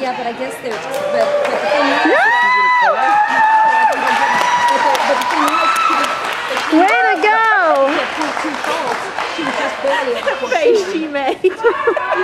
Yeah, but I guess they're, but, but the thing is, but but the thing is, she Way to go! she was just barely the face she made.